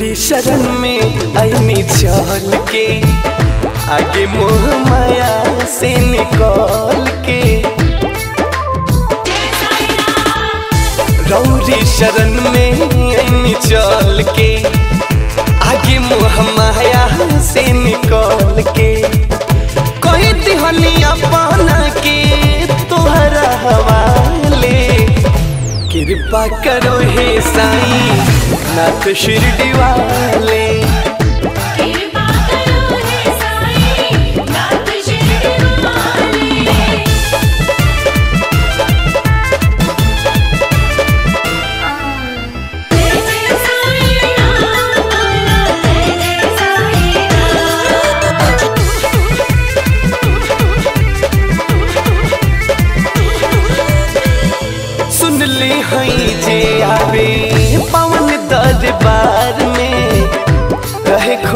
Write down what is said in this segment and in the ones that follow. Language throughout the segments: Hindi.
शरण में ऐनी चल के। आगे मोह माया से निकल के। रौरी शरण में ऐनी चल के। आगे मोह माया से निकल के। कोई दिहनी अपना के तोहरा हवाले। कृपा करो हे साईं। नाथ शिरडी वाले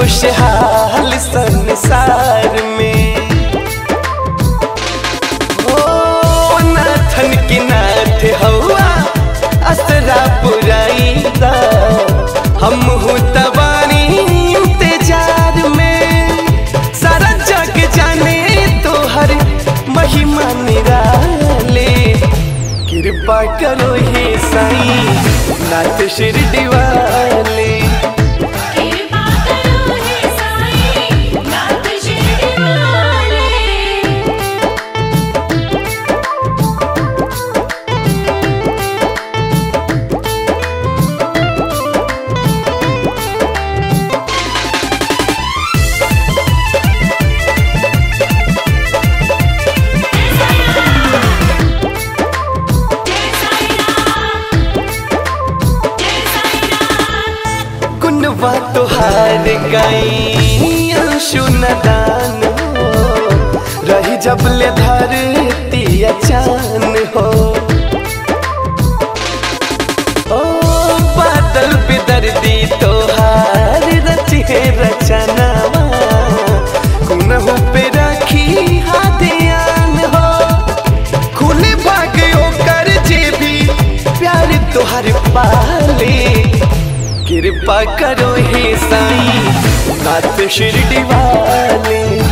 खुशहाल संसार में। ओ, नाथन के नाथ हौआ, असरा पुराई हम हूँ तबानी इंतज़ार में। सारा जग जाने तो हर महिमा निराले। कृपा करो हे साईं, नाथ शिरडी वाले तुहार गई सुन दान हो, रही जब ले धरती अचान हो। ओ, बादल पे दर्दी तोहार रची है रचनावा कुनहु पे रखी कृपा करो हे साईं नाथ शिरडी वाले।